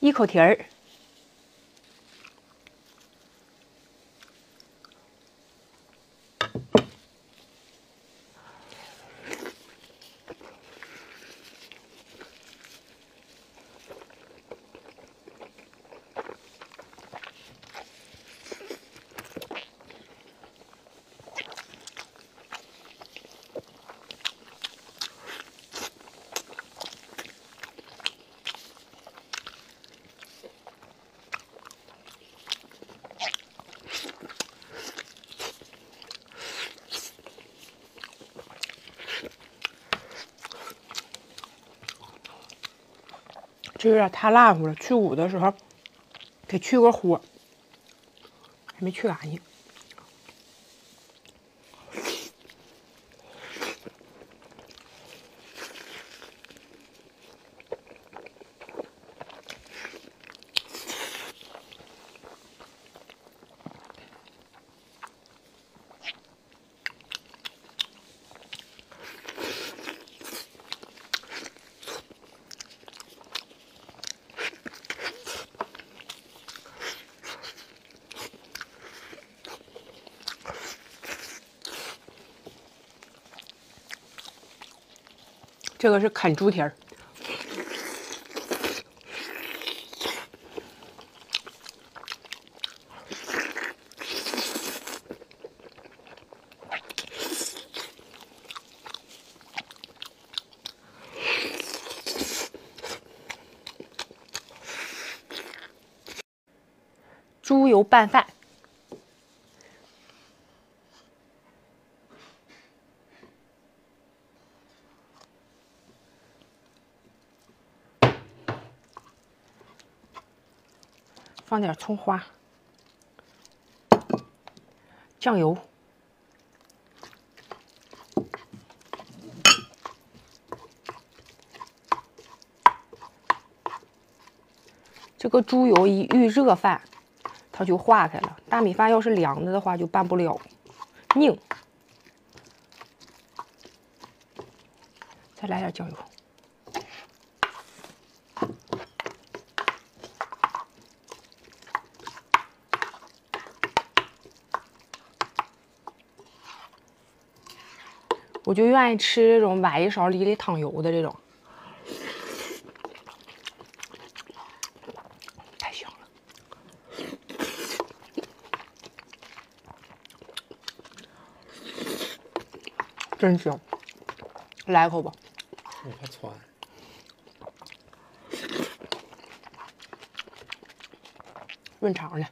一口蹄儿。这有点太烂乎了，去骨的时候给去过火，还没去干净。这个是啃猪蹄儿，猪油拌饭。放点葱花、酱油、这个猪油一遇热饭，它就化开了。大米饭要是凉的的话，就拌不了，拧。再来点酱油。我就愿意吃这种崴一勺里里淌油的这种，太香了，真香！来一口吧。我还窜。润肠呢。